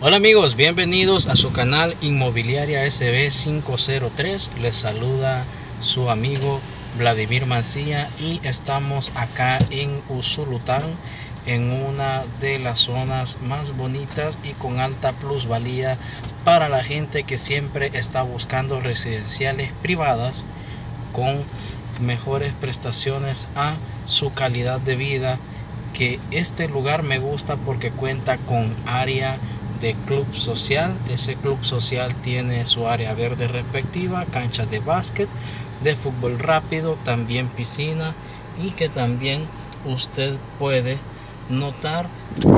Hola amigos, bienvenidos a su canal Inmobiliaria SB503. Les saluda su amigo Vladimir Mancilla y estamos acá en Usulután, en una de las zonas más bonitas y con alta plusvalía para la gente que siempre está buscando residenciales privadas con mejores prestaciones a su calidad de vida que este lugar me gusta porque cuenta con área de club social. Ese club social tiene su área verde respectiva, cancha de básquet, de fútbol rápido, también piscina y que también usted puede notar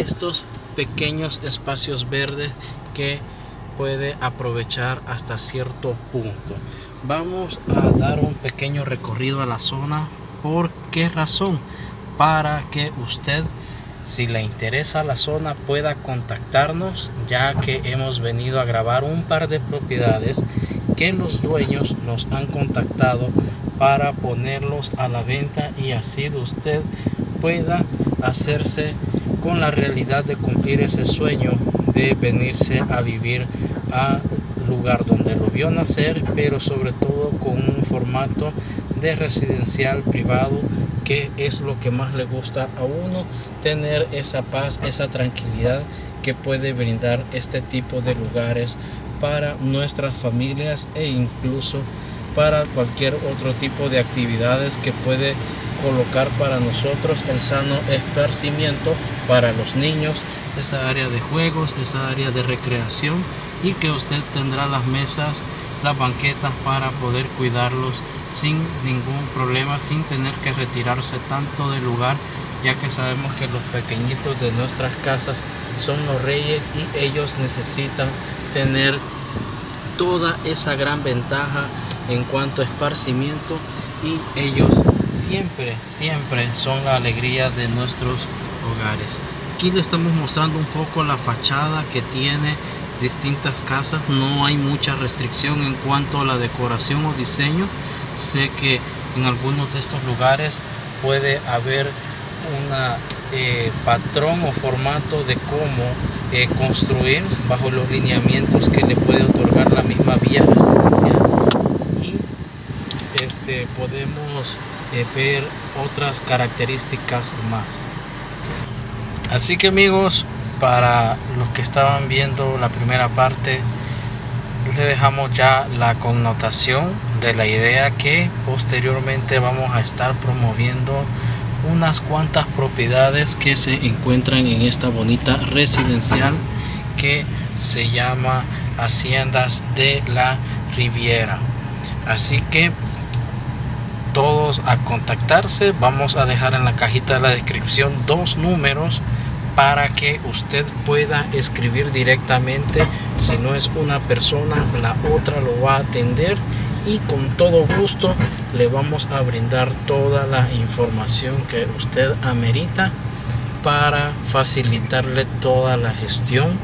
estos pequeños espacios verdes que puede aprovechar hasta cierto punto. Vamos a dar un pequeño recorrido a la zona. ¿Por qué razón? Para que usted si le interesa la zona pueda contactarnos ya que hemos venido a grabar un par de propiedades que los dueños nos han contactado para ponerlos a la venta y así usted pueda hacerse con la realidad de cumplir ese sueño de venirse a vivir a lugar donde lo vio nacer pero sobre todo con un formato de residencial privado que es lo que más le gusta a uno, tener esa paz, esa tranquilidad que puede brindar este tipo de lugares para nuestras familias e incluso para cualquier otro tipo de actividades que puede colocar para nosotros el sano esparcimiento para los niños, esa área de juegos, esa área de recreación y que usted tendrá las mesas, las banquetas para poder cuidarlos sin ningún problema, sin tener que retirarse tanto del lugar, ya que sabemos que los pequeñitos de nuestras casas son los reyes y ellos necesitan tener toda esa gran ventaja en cuanto a esparcimiento y ellos siempre, siempre son la alegría de nuestros hogares. Aquí le estamos mostrando un poco la fachada que tiene distintas casas. No hay mucha restricción en cuanto a la decoración o diseño sé que en algunos de estos lugares puede haber un eh, patrón o formato de cómo eh, construir bajo los lineamientos que le puede otorgar la misma vía residencial. Y este, podemos eh, ver otras características más. Así que amigos para los que estaban viendo la primera parte le dejamos ya la connotación de la idea que posteriormente vamos a estar promoviendo unas cuantas propiedades que se encuentran en esta bonita residencial que se llama Haciendas de la Riviera. Así que todos a contactarse. Vamos a dejar en la cajita de la descripción dos números para que usted pueda escribir directamente. Si no es una persona, la otra lo va a atender y con todo gusto le vamos a brindar toda la información que usted amerita para facilitarle toda la gestión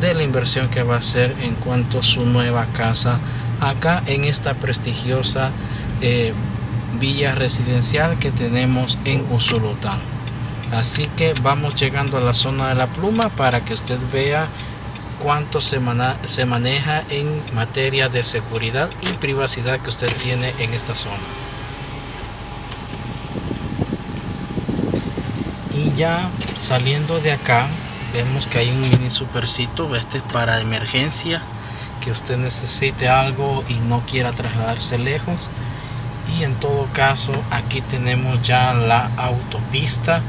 de la inversión que va a hacer en cuanto a su nueva casa acá en esta prestigiosa eh, villa residencial que tenemos en Usulután. Así que vamos llegando a la zona de la pluma para que usted vea cuánto se, maneja en materia de seguridad y privacidad que usted tiene en esta zona. Y ya saliendo de acá, vemos que hay un mini supercito, este es para emergencia, que usted necesite algo y no quiera trasladarse lejos. Y en todo caso, aquí tenemos ya la autopista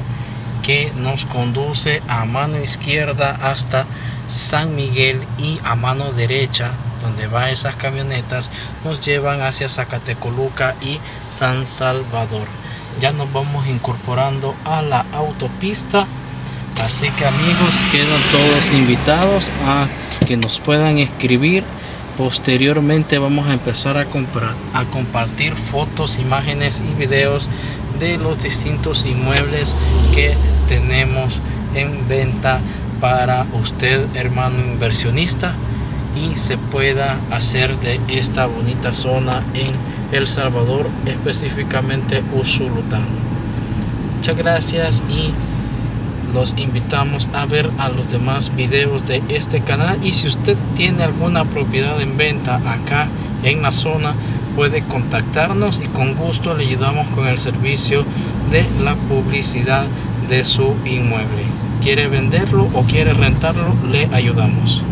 que nos conduce a mano izquierda hasta San Miguel y a mano derecha donde va esas camionetas nos llevan hacia Zacatecoluca y San Salvador. Ya nos vamos incorporando a la autopista así que amigos quedan todos invitados a que nos puedan escribir. Posteriormente vamos a empezar a, comprar, a compartir fotos imágenes y videos de los distintos inmuebles que tenemos en venta para usted hermano inversionista y se pueda hacer de esta bonita zona en El Salvador específicamente Usulután. Muchas gracias y los invitamos a ver a los demás videos de este canal. Y si usted tiene alguna propiedad en venta acá en la zona puede contactarnos y con gusto le ayudamos con el servicio de la publicidad de su inmueble. ¿Quiere venderlo o quiere rentarlo? Le ayudamos.